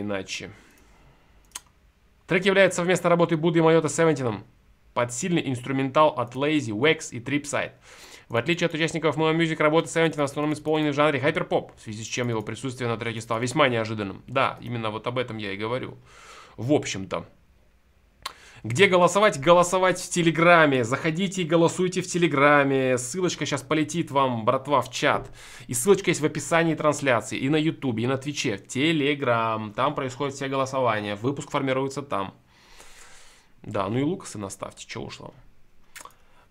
иначе. Трек является совместной работой Будды и Майота с Севентином под сильный инструментал от Lazy, Wax и Tripside. В отличие от участников Melon Music, работы Севентина в основном исполнены в жанре hyperpop, в связи с чем его присутствие на треке стало весьма неожиданным. Да, именно вот об этом я и говорю. В общем-то. Где голосовать? Голосовать в Телеграме. Заходите и голосуйте в Телеграме. Ссылочка сейчас полетит вам, братва, в чат. И ссылочка есть в описании трансляции. И на Ютубе, и на Твиче. Телеграм. Там происходят все голосования. Выпуск формируется там. Да, ну и лайкосы наставьте, что ушло.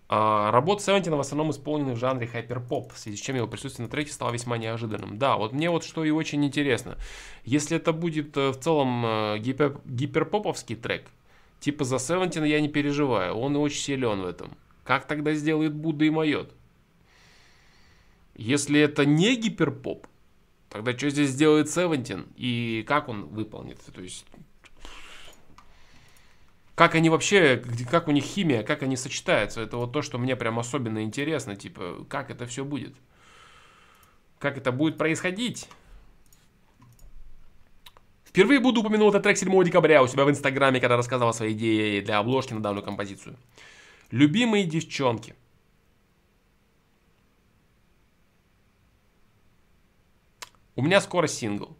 А, работы Севентина в основном исполнены в жанре hyperpop, в связи с чем его присутствие на треке стало весьма неожиданным. Да, вот мне вот что и очень интересно. Если это будет э, в целом э, гипер, гиперпоповский трек, типа за Севентина я не переживаю, он очень силен в этом. Как тогда сделает Будда и Майот? Если это не гиперпоп, тогда что здесь сделает Севентин и как он выполнит? То есть как они вообще, как у них химия, как они сочетаются. Это вот то, что мне прям особенно интересно, типа, как это все будет. Как это будет происходить. Впервые буду упомянул этот трек 7 декабря у себя в инстаграме, когда рассказывал о своей идее для обложки на данную композицию. Любимые девчонки. У меня скоро сингл.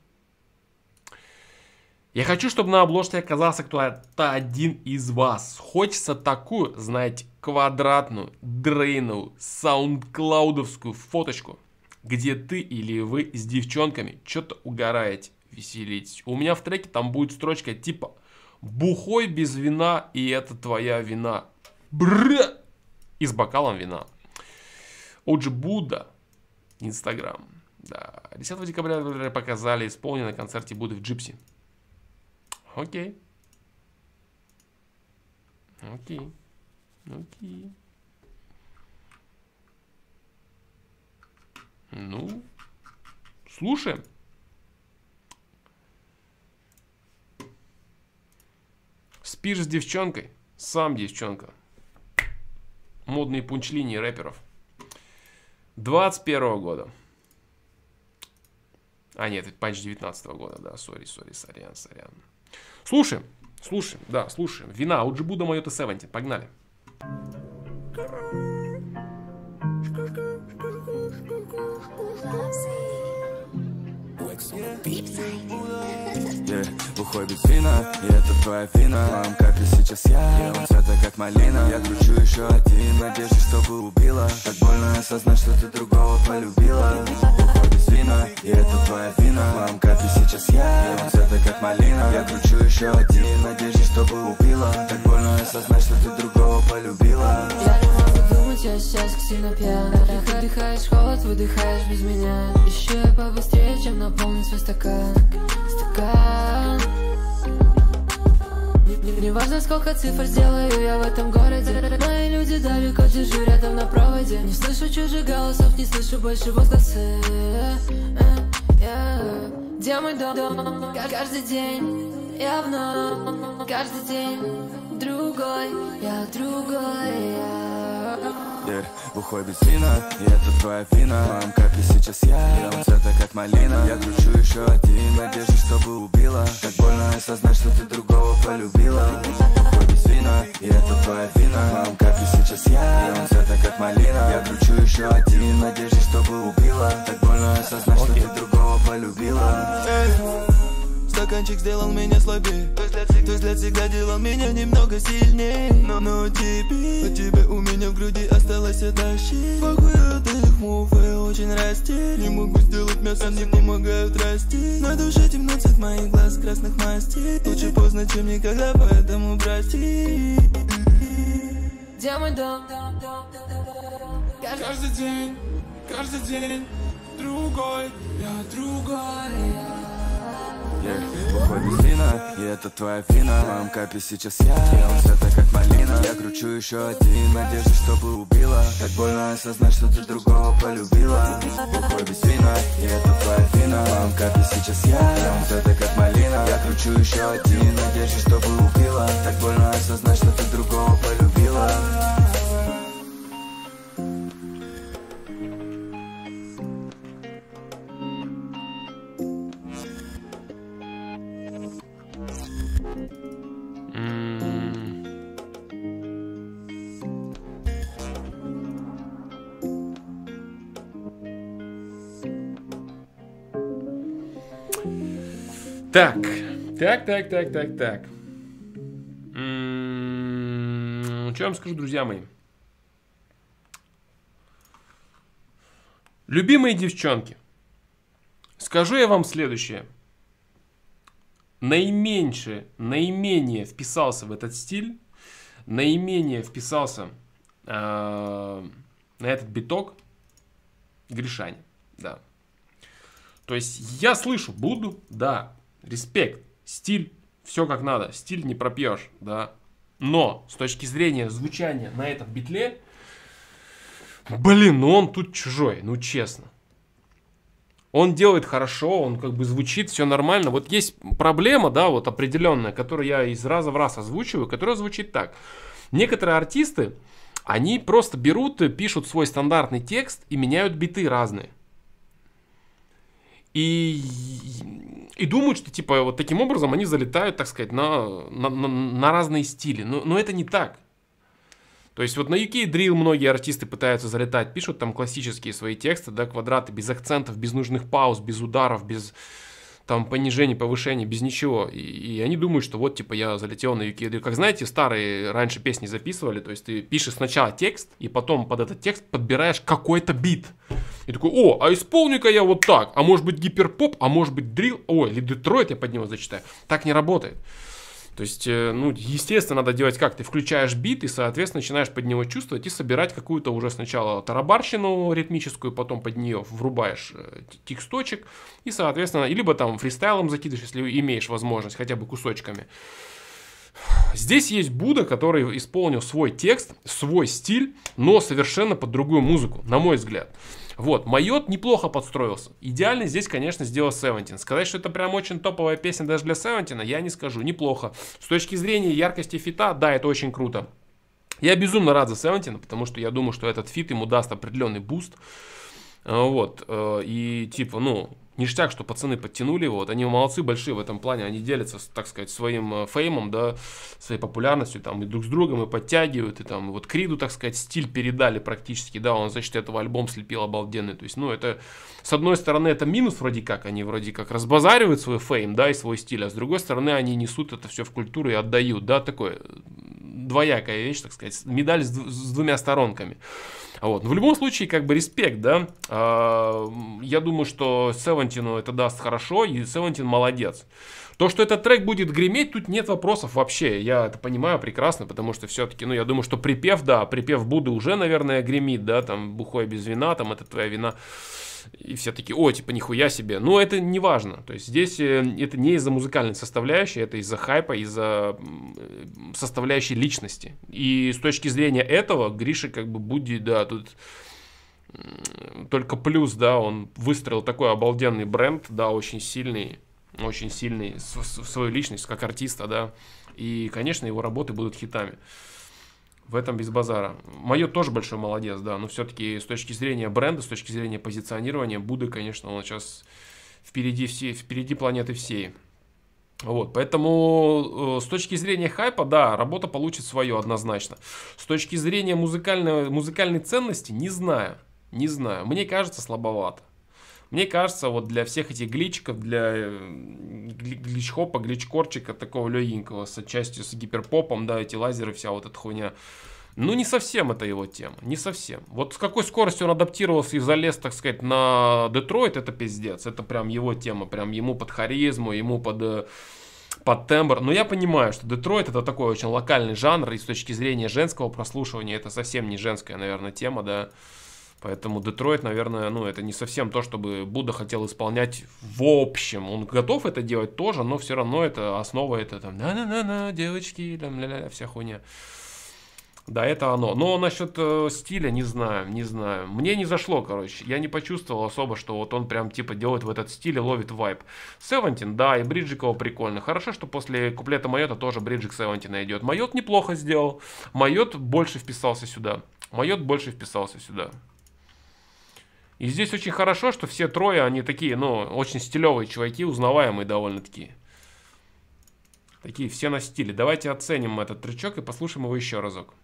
Я хочу, чтобы на обложке оказался кто-то один из вас. Хочется такую, знаете, квадратную, дрейновую, саундклаудовскую фоточку, где ты или вы с девчонками что-то угораете, веселитесь. У меня в треке там будет строчка типа «Бухой без вина, и это твоя вина». Бра! И с бокалом вина. Оджи Будда, Инстаграм. Да. 10 декабря показали исполнено на концерте Будды в Джипси. Окей. Окей. Окей. Ну, слушаем. Спишь с девчонкой? Сам девчонка. Модные пунчлинии рэперов. 21 года. А, нет, это панч 19 года, да, sorry, sorry, сорян, сорян. Слушаем, слушаем, да, слушаем. Вина, Уджибуда Майота 70, погнали. Yeah, бухой без вина, и это твоя вина. Мам, как и сейчас я, я он цвета как малина. Я кручу еще один, надежде, чтобы убила. Так больно осознать, что ты другого полюбила. Бухой без вина, и это твоя вина. Мам, как и сейчас я, я он цвета как малина. Я кручу еще один, надежде, чтобы убила. Так больно осознать, что ты другого полюбила. Я думать, я сейчас как сильно пьяна. Вдыхаешь холод, выдыхаешь без меня. Еще я побыстрее, чем наполнить свой стакан. Стакан не, не важно, сколько цифр сделаю я в этом городе. Мои люди далеко, держу рядом на проводе. Не слышу чужих голосов, не слышу больше возгласы. Где мой дом? Каждый день я вновь Каждый день другой, я другой, я Yeah, бухой без вина, и это твоя вина Мам, как и сейчас я, я он цвета как малина. Я кручу еще один, надежде, чтобы убила. Так больно осознать, что ты другого полюбила. Бухой без вина, и это твоя вина Мам, как и сейчас я, я он цвета как малина. Я кручу еще один, надежде, чтобы убила. Так больно осознать, что ты другого полюбила Стаканчик сделал меня слабее. Твой взгляд всегда делал меня немного сильнее. Но, но теперь у тебя у меня в груди осталась эта щель Похуй от этих мув, я очень растерян Не могу сделать мясо, мне помогают расти. На душе темно цвет моих глаз красных мастей. Лучше поздно, чем никогда, поэтому прости. Где мой дом? Каждый день, каждый день Другой, я другой, без вина, и это твоя вина Мам, капи сейчас я, я он цвета как малина. Я кручу еще один, надежды, чтобы убила. Так больно осознать, что ты другого полюбила. Без вина, и это твоя вина Мам, капи сейчас я, я он цвета как малина. Я кручу еще один, надежды, чтобы убила. Так больно осознать, что ты другого полюбила Так, так, так, так, так, так. М, Что я вам скажу, друзья мои? Любимые девчонки, скажу я вам следующее. Наименьше, наименее вписался в этот стиль, наименее вписался э, на этот биток Гришань, да. То есть я слышу, буду, да, респект, стиль, все как надо, стиль не пропьешь, да. Но с точки зрения звучания на этом битле, блин, ну он тут чужой, ну честно. Он делает хорошо, он как бы звучит, все нормально. Вот есть проблема, да, вот определенная, которую я из раза в раз озвучиваю, которая звучит так. Некоторые артисты, они просто берут пишут свой стандартный текст и меняют биты разные. И, и думают, что типа вот таким образом они залетают, так сказать, на, на, на, на разные стили. Но, но это не так. То есть вот на UK Drill многие артисты пытаются залетать, пишут там классические свои тексты, да, квадраты, без акцентов, без нужных пауз, без ударов, без там понижений, повышений, без ничего. И, и они думают, что вот, типа, я залетел на Drill. Как знаете, старые раньше песни записывали, то есть ты пишешь сначала текст, и потом под этот текст подбираешь какой-то бит. И такой, о, а исполню-ка я вот так, а может быть гиперпоп, а может быть дрил, ой, или Детройт я под него зачитаю. Так не работает. То есть, э, ну, естественно, надо делать как? Ты включаешь бит и, соответственно, начинаешь под него чувствовать и собирать какую-то уже сначала тарабарщину ритмическую, потом под нее врубаешь э, тексточек и, соответственно, либо там фристайлом закидываешь, если имеешь возможность, хотя бы кусочками. Здесь есть Будда, который исполнил свой текст, свой стиль, но совершенно под другую музыку, на мой взгляд. Вот, Майот неплохо подстроился. Идеально здесь, конечно, сделал Севентин. Сказать, что это прям очень топовая песня даже для Севентина, я не скажу. Неплохо. С точки зрения яркости фита, да, это очень круто. Я безумно рад за Севентина, потому что я думаю, что этот фит ему даст определенный буст. А, Вот. э, И типа, ну, ништяк, что пацаны подтянули его. Вот они молодцы большие в этом плане. Они делятся, так сказать, своим э, феймом, да, своей популярностью, там, и друг с другом, и подтягивают, и там, вот Криду, так сказать, стиль передали практически, да, он за счет этого альбом слепил обалденный. То есть, ну, это, с одной стороны, это минус вроде как, они вроде как разбазаривают свой фейм, да, и свой стиль, а с другой стороны, они несут это все в культуру и отдают, да, такое двоякая вещь, так сказать, медаль с, с двумя сторонками. Вот. Но в любом случае, как бы респект, да. А, Я думаю, что Севентину это даст хорошо, и Севентин молодец. То, что этот трек будет греметь, тут нет вопросов вообще. Я это понимаю прекрасно, потому что все-таки, ну, я думаю, что припев, да, припев Будды уже, наверное, гремит, да, там, бухой без вина, там, это твоя вина. И все таки о, типа, нихуя себе. Но это не важно. То есть здесь э, это не из-за музыкальной составляющей, это из-за хайпа, из-за составляющей личности. И с точки зрения этого, Гриша как бы будет, да, тут только плюс, да, он выстроил такой обалденный бренд, да, очень сильный, очень сильный в свою личность как артиста, да. И, конечно, его работы будут хитами. В этом без базара. Мое тоже большой молодец, да, но все-таки с точки зрения бренда, с точки зрения позиционирования, Будда, конечно, он сейчас впереди, все, впереди планеты всей. Вот, поэтому э, с точки зрения хайпа, да, работа получит свое однозначно. С точки зрения музыкальной, музыкальной ценности, не знаю, не знаю. Мне кажется, слабовато. Мне кажется, вот для всех этих гличиков, для э, гли- гличхопа, гличкорчика такого легенького, с отчасти с гиперпопом, да, эти лазеры, вся вот эта хуйня. Ну, не совсем это его тема, не совсем. Вот с какой скоростью он адаптировался и залез, так сказать, на Детройт, это пиздец. Это прям его тема, прям ему под харизму, ему под, э, под тембр. Но я понимаю, что Детройт это такой очень локальный жанр, и с точки зрения женского прослушивания это совсем не женская, наверное, тема, да. Поэтому Детройт, наверное, ну, это не совсем то, чтобы Будда хотел исполнять в общем. Он готов это делать тоже, но все равно это основа, это там на-на-на-на, девочки, там ля-ля-ля, вся хуйня. Да, это оно. Но насчет э, стиля не знаю, не знаю. Мне не зашло, короче. Я не почувствовал особо, что вот он прям типа делает в этот стиль и ловит вайп. Севентин, да, и бриджик его прикольно. Хорошо, что после куплета Майота тоже Бриджик Севентина идет. Майот неплохо сделал. Майот больше вписался сюда. Майот больше вписался сюда. И здесь очень хорошо, что все трое, они такие, ну, очень стилевые чуваки, узнаваемые довольно-таки. Такие все на стиле. Давайте оценим этот тречок и послушаем его еще разок.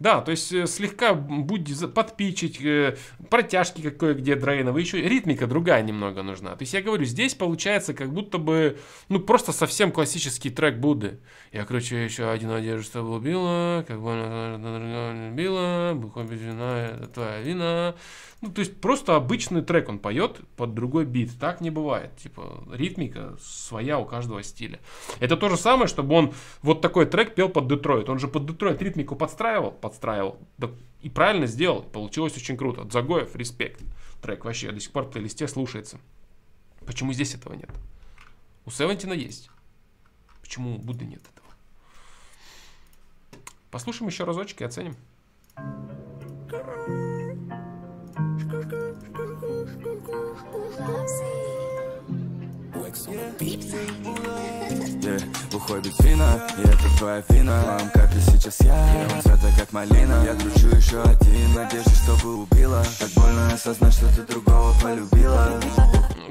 Да, то есть э, слегка будет подпичить, э, протяжки какое-где дрейновые, еще ритмика другая немного нужна. То есть я говорю, здесь получается как будто бы, ну просто совсем классический трек Будды. Я кручу еще один одежду, чтобы убила, как больно любила, бухой без вина, это твоя вина. Ну, то есть просто обычный трек он поет под другой бит. Так не бывает. Типа ритмика своя у каждого стиля. Это то же самое, чтобы он вот такой трек пел под Детройт. Он же под Детройт ритмику подстраивал, подстраивал. Да, и правильно сделал. Получилось очень круто. Загоев, респект. Трек вообще до сих пор в плейлисте слушается. Почему здесь этого нет? У Севентина есть. Почему у Будды нет этого? Послушаем еще разочек и оценим. Yeah, бухой без вина, и это твоя вина как и сейчас я, он цвета как малина. Я кручу еще один, надежде, чтобы убила. Так больно осознать, что ты другого полюбила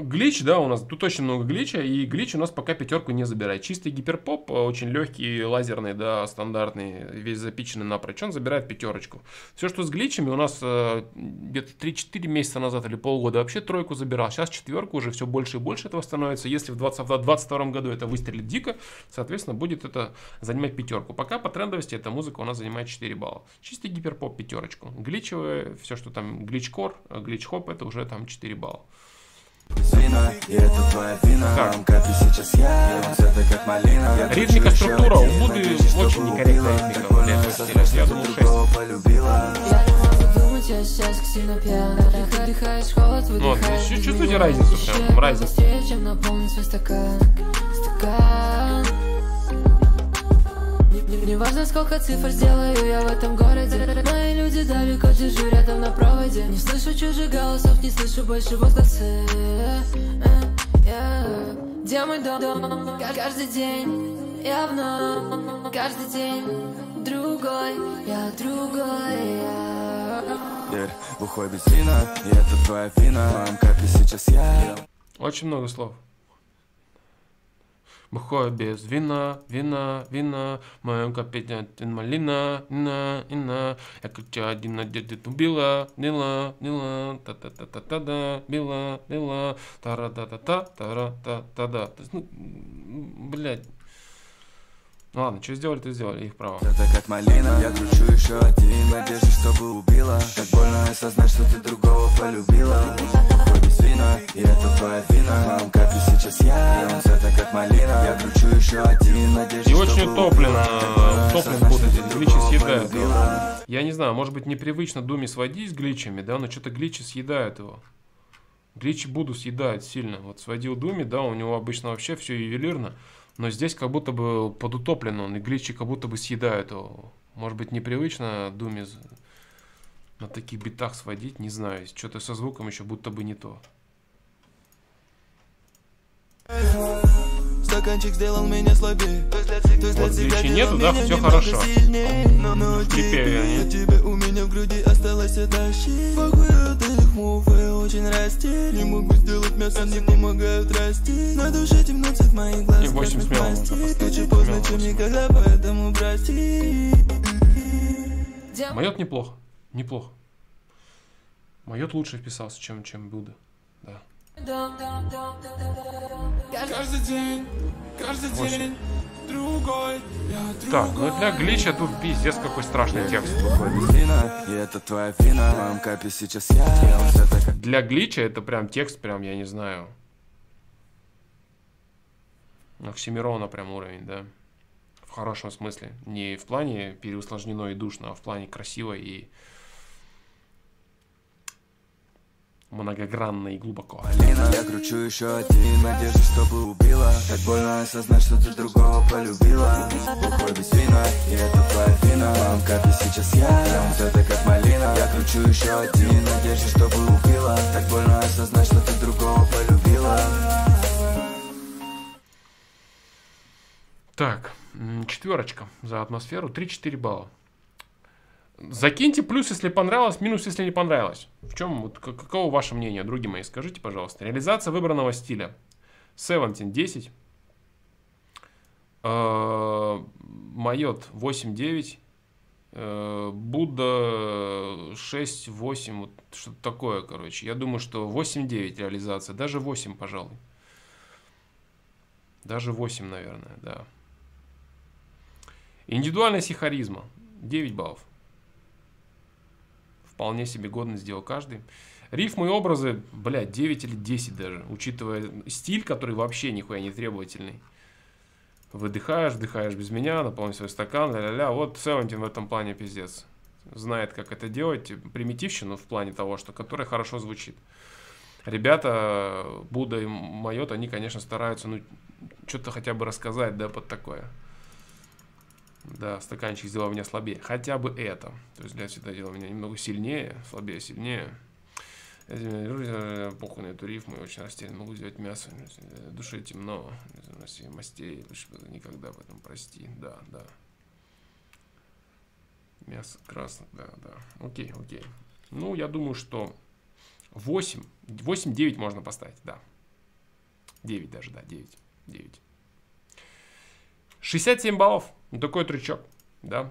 глич, да, у нас тут очень много глича, и глич у нас пока пятерку не забирает. Чистый гиперпоп, э, очень легкий, лазерный, да, стандартный, весь запиченный напрочь, он забирает пятерочку. Все, что с гличами, у нас э, где-то 3-4 месяца назад или полгода вообще тройку забирал, сейчас четверку уже все больше и больше этого становится. Если в 2022 году это выстрелит дико, соответственно, будет это занимать пятерку. Пока по трендовости эта музыка у нас занимает 4 балла. Чистый гиперпоп пятерочку. Гличевые, все, что там гличкор, гличхоп, это уже там 4 балла. Так. Ритмика, структура, у Будды очень некорректная ритмика. Для этого стиля. Я что думал, ты шесть. другого полюбила. Я не могу думать, я сейчас как сильно пьяна Вдыхаешь холод, Ну, вот, чувствуете разницу прям, разницу? Не- важно, сколько цифр сделаю я в этом городе. Мои люди далеко, держу рядом на проводе. Не слышу чужих голосов, не слышу больше возгласы. Yeah. Где мой дом? Ка- Каждый день я вновь Каждый день другой Я другой Бухой без вина, и это твоя вина. Мам, как и сейчас я. Очень много слов. Бухой без вина, вина, вина, моем капите малина, ина, ина. Я кричу один надежды убила, нила, нила, та та та та та да била, била, тара та та да То есть, ну, блядь. Ну ладно, что сделали, то сделали, их право. Это как малина Я кручу еще один, надежде, чтобы убила Так больно осознать, что ты другого полюбила без вина, и это твоя вина Мам, будет, что ты гличи другого съедают. полюбила. Я не знаю, может быть непривычно Думе сводить с гличами, да, но что-то гличи съедают его. Гличи буду съедают сильно. Вот сводил Думи, да, у него обычно вообще все ювелирно, но здесь как будто бы подутоплен он, и гличи как будто бы съедают его. Может быть непривычно Думе на таких битах сводить, не знаю, что-то со звуком еще будто бы не то. Стаканчик сделал меня слабее Вот делал нету, да, немного хорошо. сильнее. Но, но В теперь они. у тебя у меня в груди Похуй от этих мув и очень расти Не могу сделать мясо, не помогают расти На душе темно цвет моих глаз И восемь красных смело. Круче поздно, чем никогда, поэтому прости Майот неплохо, неплохо. Майот лучше вписался, чем, чем Будда. Каждый день, каждый день другой, я Так, ну для глича тут пиздец какой страшный текст. Как Для глича это прям текст, прям, я не знаю. Оксимирона прям уровень, да. В хорошем смысле. Не в плане переусложнено и душно, а в плане красиво и многогранно и глубоко. малина Я кручу еще один, надежде, чтобы убила. Так больно осознать, что ты другого полюбила. Бухой без вина, и это твоя вина. Мам, как и сейчас я, он цвета как малина. Я кручу еще один, надежде, чтобы убила. Так больно осознать, что ты другого полюбила. Так, четверочка за атмосферу, 3-4 балла. Закиньте плюс, если понравилось, минус, если не понравилось. В чем, вот, каково ваше мнение, други мои, скажите, пожалуйста. Реализация выбранного стиля. Севентин 10. Э, Майот 8-9. Э, Будда 6-8. Вот что-то такое, короче. Я думаю, что 8-9 реализация. Даже 8, пожалуй. Даже 8, наверное, да. Индивидуальность и харизма. 9 баллов. Вполне себе годно сделал каждый. Рифмы и образы, блядь, 9 или 10 даже, учитывая стиль, который вообще нихуя не требовательный. Выдыхаешь, вдыхаешь без меня, наполни свой стакан, ля-ля-ля. Вот Севентин в этом плане пиздец. Знает, как это делать. Примитивщину в плане того, что которая хорошо звучит. Ребята, Будда и Майот, они, конечно, стараются, ну, что-то хотя бы рассказать, да, под такое. Да, стаканчик сделал меня слабее. Хотя бы это. То есть для всегда делал меня немного сильнее, слабее, сильнее. Похуй на эту рифму, очень растерян. Могу сделать мясо. В душе темно. Мастей. Лучше никогда об этом прости. Да, да. Мясо красное, да, да. Окей, окей. Ну, я думаю, что 8. 8-9 можно поставить, да. 9 даже, да, 9. 9. 67 баллов. Ну, такой трючок, да.